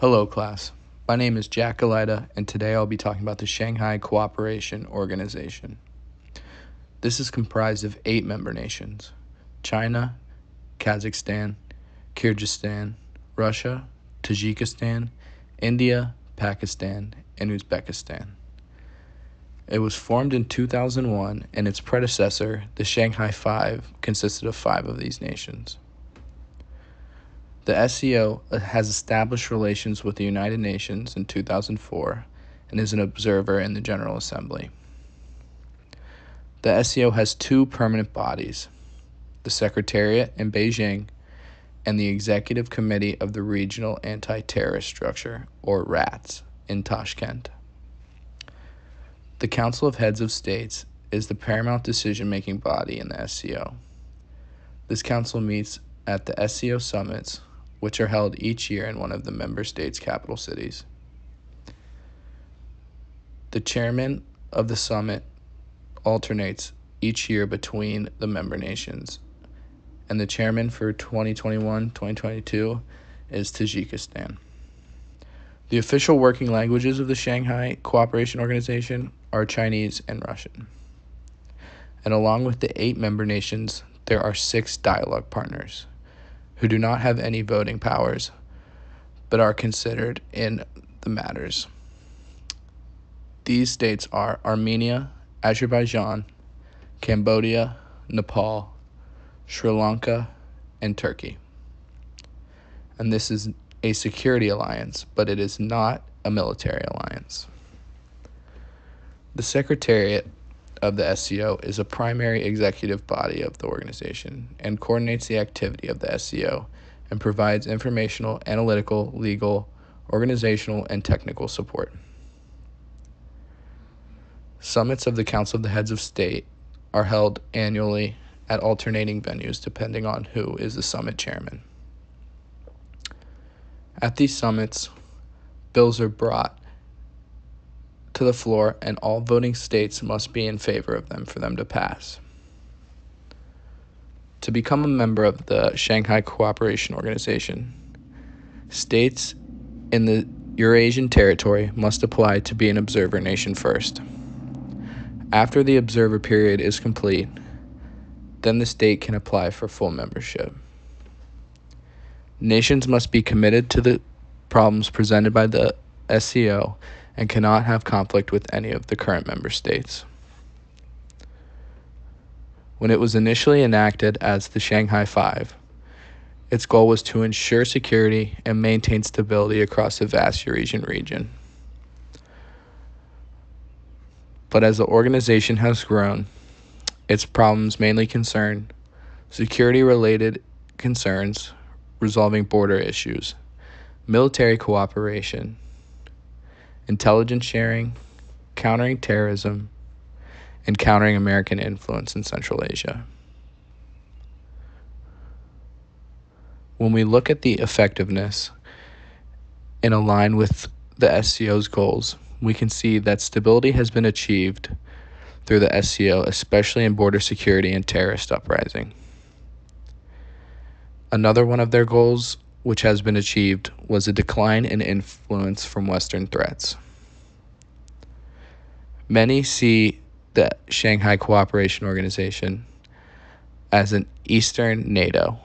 Hello, class. My name is Jack Galida, and today I'll be talking about the Shanghai Cooperation Organization. This is comprised of eight member nations China, Kazakhstan, Kyrgyzstan, Russia, Tajikistan, India, Pakistan, and Uzbekistan. It was formed in 2001, and its predecessor, the Shanghai Five, consisted of five of these nations. The SCO has established relations with the United Nations in 2004 and is an observer in the General Assembly. The SCO has two permanent bodies the Secretariat in Beijing and the Executive Committee of the Regional Anti Terrorist Structure, or RATS, in Tashkent. The Council of Heads of States is the paramount decision making body in the SCO. This council meets at the SCO summits, which are held each year in one of the member states' capital cities. The chairman of the summit alternates each year between the member nations, and the chairman for 2021 2022 is Tajikistan. The official working languages of the Shanghai Cooperation Organization are Chinese and Russian. And along with the eight member nations, there are six dialogue partners who do not have any voting powers but are considered in the matters. These states are Armenia, Azerbaijan, Cambodia, Nepal, Sri Lanka, and Turkey. And this is a security alliance, but it is not a military alliance. The Secretariat of the SCO is a primary executive body of the organization and coordinates the activity of the SCO and provides informational, analytical, legal, organizational, and technical support. Summits of the Council of the Heads of State are held annually at alternating venues depending on who is the summit chairman. At these summits, bills are brought to the floor, and all voting states must be in favor of them for them to pass. To become a member of the Shanghai Cooperation Organization, states in the Eurasian territory must apply to be an observer nation first. After the observer period is complete, then the state can apply for full membership. Nations must be committed to the problems presented by the SCO and cannot have conflict with any of the current member states. When it was initially enacted as the Shanghai Five, its goal was to ensure security and maintain stability across the vast Eurasian region. But as the organization has grown, its problems mainly concern security related concerns, resolving border issues, military cooperation, intelligence sharing, countering terrorism, and countering American influence in Central Asia. When we look at the effectiveness in align with the SCO's goals, we can see that stability has been achieved through the SCO, especially in border security and terrorist uprising. Another one of their goals which has been achieved was a decline in influence from Western threats. Many see the Shanghai Cooperation Organization as an Eastern NATO.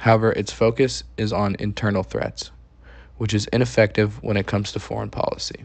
However, its focus is on internal threats, which is ineffective when it comes to foreign policy.